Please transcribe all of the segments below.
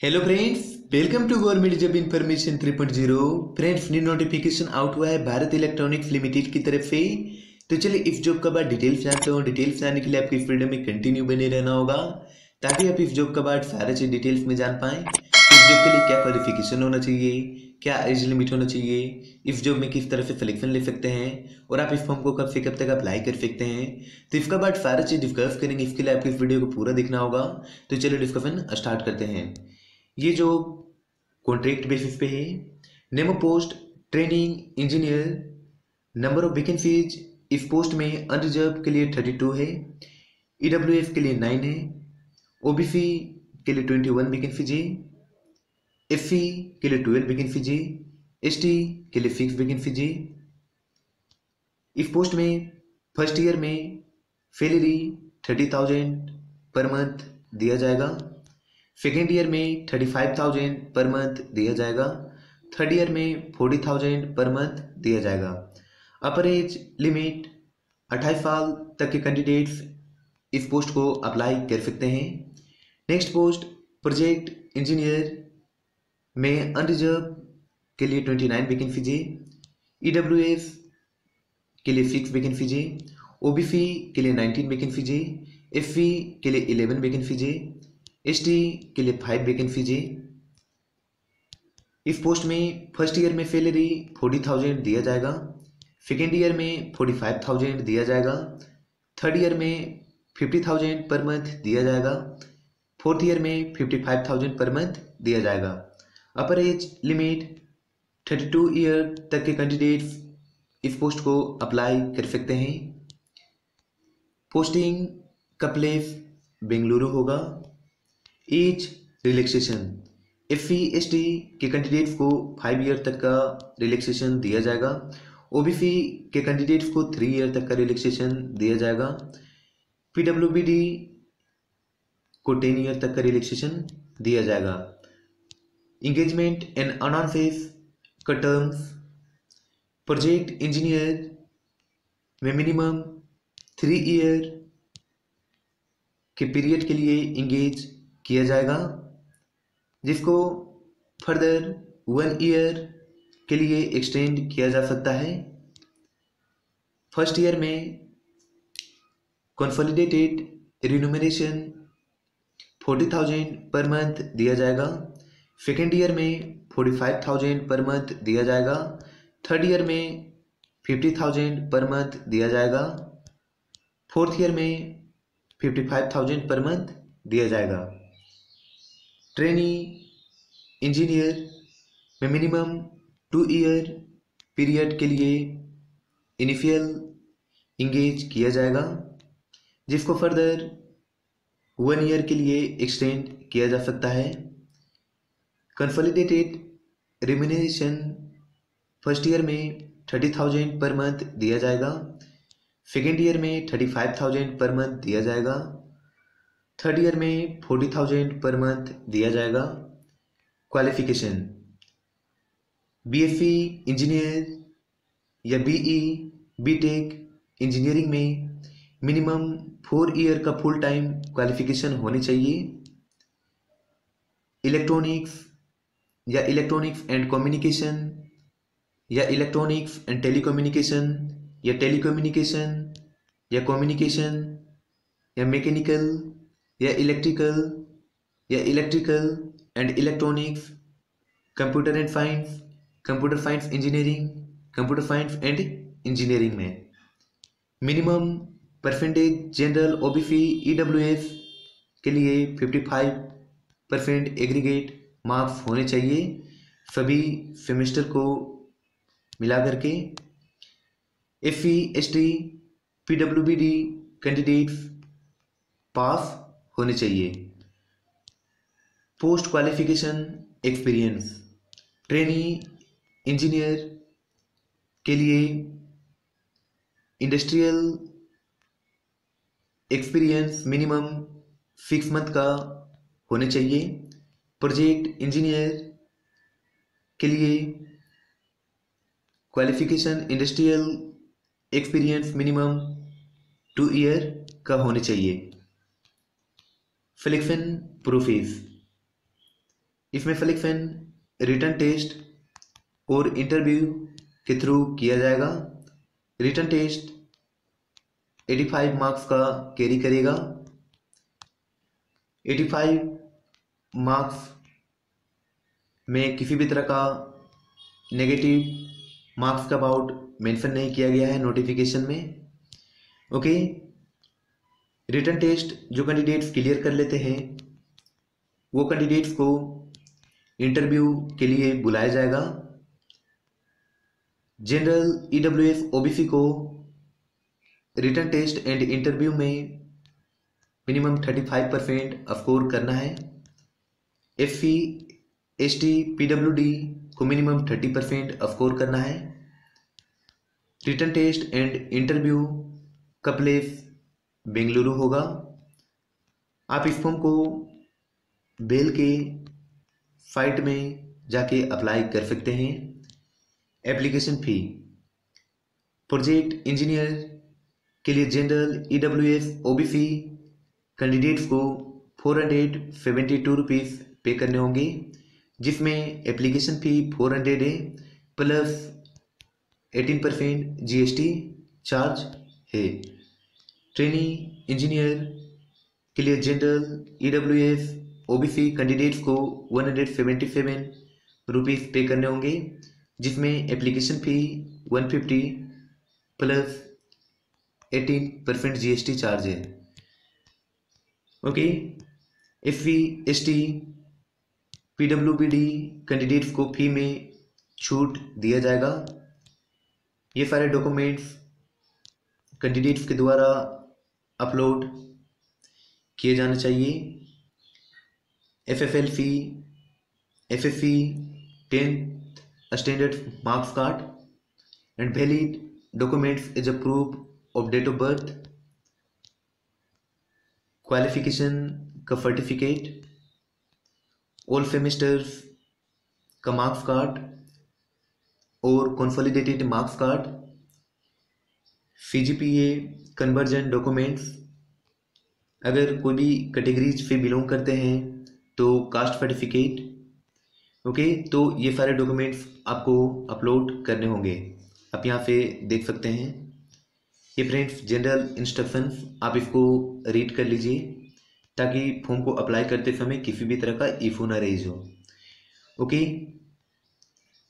Hello friends welcome to government job information 3.0 friends new notification out हुआ है Bharat electronics limited की तरफ़ से। तो चलिए इस जॉब का बाद डिटेल्स जानते हो डिटेल्स जानने के लिए आपकी इस वीडियो में कंटिन्यू बने रहना होगा, ताकि आप इस जॉब का बाद सारे चीज़ डिटेल्स में जान पाएँ इस जॉब के लिए क्या क्वालिफिकेशन होना चाहिए, क्या एज लिमिट होना चाहिए, इस जॉब में किस तरह से सिलेक्शन ले सकते हैं, और आप इस फॉर्म को कब से कब तक अप्लाई कर सकते हैं। तो इसका बाद सारा चीज़ डिस्कस करेंगे, इसके लिए आपको इस वीडियो को पूरा देखना होगा। तो चलिए डिस्कशन स्टार्ट करते हैं। ये जो कॉन्ट्रैक्ट बेसिस पे है Nemo post training engineer number of vacancies इस पोस्ट में अनरिजर्व के लिए थर्टी टू है ई डब्ल्यू एफ़ के लिए नाइन है ओ बी सी के लिए ट्वेंटी वन वैकेंसीज है एस सी के लिए ट्वेल्व वैकेंसीज है एस टी के लिए सिक्स वैकेंसीज है। इस पोस्ट में फ़र्स्ट ईयर में salary thirty thousand per month दिया जाएगा। सेकेंड ईयर में thirty five thousand per month दिया जाएगा। थर्ड ईयर में फोर्टी थाउज़ेंड पर मंथ दिया जाएगा। अपर एज लिमिट, अट्ठाईस साल तक के कैंडिडेट्स इस पोस्ट को अप्लाई कर सकते हैं। नेक्स्ट पोस्ट प्रोजेक्ट इंजीनियर में अनरिजर्व के लिए ट्वेंटी नाइन वैकेंसीज है। ई डब्ल्यू एस के लिए सिक्स वैकेंसीज है। ओ बी सी के लिए नाइनटीन वैकेंसीज है। एस सी के लिए इलेवन वैकेंसीज है। एस टी के लिए फाइव वैकेंसीज है। इस पोस्ट में फ़र्स्ट ईयर में सैलरी फोर्टी थाउज़ेंड दिया जाएगा। सेकेंड ईयर में फोर्टी फाइव थाउज़ेंड दिया जाएगा। थर्ड ईयर में फिफ्टी थाउज़ेंड पर मंथ दिया जाएगा। फोर्थ ईयर में fifty five thousand per month दिया जाएगा। Upper age limit thirty two year तक के कैंडिडेट्स इस पोस्ट को अप्लाई कर सकते हैं। पोस्टिंग का प्लेस बेंगलुरु होगा। Age relaxation F C S T के कैंडिडेट्स को फाइव ईयर तक का रिलैक्सेशन दिया जाएगा। ओ बी सी के कैंडिडेट्स को थ्री ईयर तक का रिलैक्सेशन दिया जाएगा। पी डब्ल्यू बी डी को टेन ईयर तक का रिलैक्सेशन दिया जाएगा। इंगेजमेंट एंड अनाउंसेस का टर्म्स प्रोजेक्ट इंजीनियर में मिनिमम थ्री ईयर के पीरियड के लिए इंगेज किया जाएगा, जिसको फर्दर वन ईयर के लिए एक्सटेंड किया जा सकता है। फ़र्स्ट ईयर में consolidated remuneration forty thousand per month दिया जाएगा। सेकेंड ईयर में forty five thousand per month दिया जाएगा। थर्ड ईयर में फिफ्टी थाउज़ेंड पर मंथ दिया जाएगा। फोर्थ ईयर में fifty five thousand per month दिया जाएगा। ट्रेनी इंजीनियर में मिनिमम टू ईयर पीरियड के लिए इनिशियल इंगेज किया जाएगा, जिसको फर्दर वन ईयर के लिए एक्सटेंड किया जा सकता है। कंसोलिडेटेड रिमिनेशन फ़र्स्ट ईयर में थर्टी थाउज़ेंड पर मंथ दिया जाएगा। सेकेंड ईयर में thirty five thousand per month दिया जाएगा। थर्ड ईयर में फोर्टी थाउज़ेंड पर मंथ दिया जाएगा। क्वालिफिकेशन बीएससी इंजीनियर या बीई बीटेक इंजीनियरिंग में मिनिमम फोर ईयर का फुल टाइम क्वालिफिकेशन होनी चाहिए। इलेक्ट्रॉनिक्स या इलेक्ट्रॉनिक्स एंड कम्युनिकेशन या इलेक्ट्रॉनिक्स एंड टेलीकम्युनिकेशन या टेलीकम्युनिकेशन या कम्युनिकेशन या मैकेनिकल या इलेक्ट्रिकल या electrical and electronics computer and science computer science engineering computer science and engineering में। Minimum percentage general OBC EWS के लिए 55 परसेंट एग्रीगेट मार्क्स होने चाहिए सभी सेमेस्टर को मिला करके। F C S T P W B D candidates pass होने चाहिए। Post qualification experience trainee engineer के लिए industrial experience minimum six month का होने चाहिए। प्रोजेक्ट इंजीनियर के लिए qualification industrial experience minimum two year का होने चाहिए। सिलेक्शन प्रोफेस इसमें फ्लिक्सन रिटर्न टेस्ट और इंटरव्यू के थ्रू किया जाएगा। रिटर्न टेस्ट 85 मार्क्स का कैरी करेगा। 85 मार्क्स में किसी भी तरह का नेगेटिव मार्क्स का अबाउट मेंशन नहीं किया गया है नोटिफिकेशन में। ओके रिटर्न टेस्ट जो कैंडिडेट्स क्लियर कर लेते हैं, वो कैंडिडेट्स को इंटरव्यू के लिए बुलाया जाएगा। General E W S OBC को रिटर्न टेस्ट एंड इंटरव्यू में minimum thirty five percent score करना है। F C S T P W D को मिनिमम थर्टी परसेंट स्कोर करना है। रिटर्न टेस्ट एंड इंटरव्यू का प्लेस बेंगलुरु होगा। आप इस फॉर्म को बेल के साइट में जाके अप्लाई कर सकते हैं। एप्लीकेशन फ़ी, प्रोजेक्ट इंजीनियर के लिए general E W S O B C candidates को four hundred seventy two rupees pay करने होंगे, जिसमें एप्लीकेशन फ़ी फोर हंड्रेड है plus eighteen percent G S T charge है। ट्रेनिंग, इंजीनियर के लिए general E W S O B C candidates को one hundred seventy seven rupees pay करने होंगे, जिसमें application fee one fifty plus eighteen percent G S T charge है। Okay F V S T P W B D candidates को fee में छूट दिया जाएगा। ये सारे डॉक्यूमेंट्स कैंडिडेट्स के द्वारा अपलोड किए जाने चाहिए। F F L fee F F C tenth standard marks card and valid documents is a proof of date of birth qualification का सर्टिफिकेट ऑल सेमेस्टर्स का मार्क्स कार्ड और consolidated marks card C G P A conversion documents अगर कोई भी categories से belong करते हैं तो कास्ट सर्टिफिकेट ओके तो ये सारे डॉक्यूमेंट्स आपको अपलोड करने होंगे। आप यहाँ से देख सकते हैं। ये फ्रेंड्स जनरल इंस्ट्रक्शंस आप इसको रीड कर लीजिए, ताकि फॉर्म को अप्लाई करते समय किसी भी तरह का इशू ना रेज हो ओके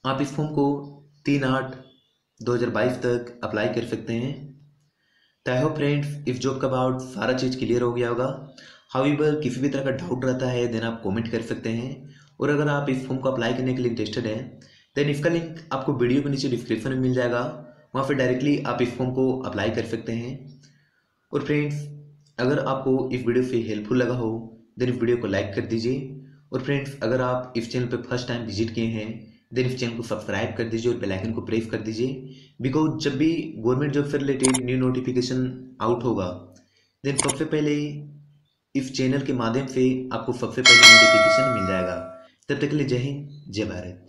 आप इस फॉर्म को तीन आठ दो हज़ार बाईस तक अप्लाई कर सकते हैं। तो हो फ्रेंड्स इस जॉब का अबाउट सारा चीज़ क्लियर हो गया होगा। हावी हाउएवर किसी भी तरह का डाउट रहता है देन आप कमेंट कर सकते हैं। और अगर आप इस फॉर्म को अप्लाई करने के लिए इंटरेस्टेड हैं देन इसका लिंक आपको वीडियो के नीचे डिस्क्रिप्शन में मिल जाएगा। वहाँ पर डायरेक्टली आप इस फॉर्म को अप्लाई कर सकते हैं। और फ्रेंड्स अगर आपको इस वीडियो से हेल्पफुल लगा हो देन इस वीडियो को लाइक कर दीजिए। और फ्रेंड्स अगर आप इस चैनल पर फ़र्स्ट टाइम विज़िट किए हैं देन इस चैनल को सब्सक्राइब कर दीजिए और बेलाइकन को प्रेस कर दीजिए। बिकॉज़ जब भी गवर्नमेंट जॉब से रिलेटेड न्यू नोटिफिकेशन आउट होगा देन सबसे पहले इस चैनल के माध्यम से आपको सबसे पहले नोटिफिकेशन मिल जाएगा। तब तक के लिए जय हिंद, जय भारत।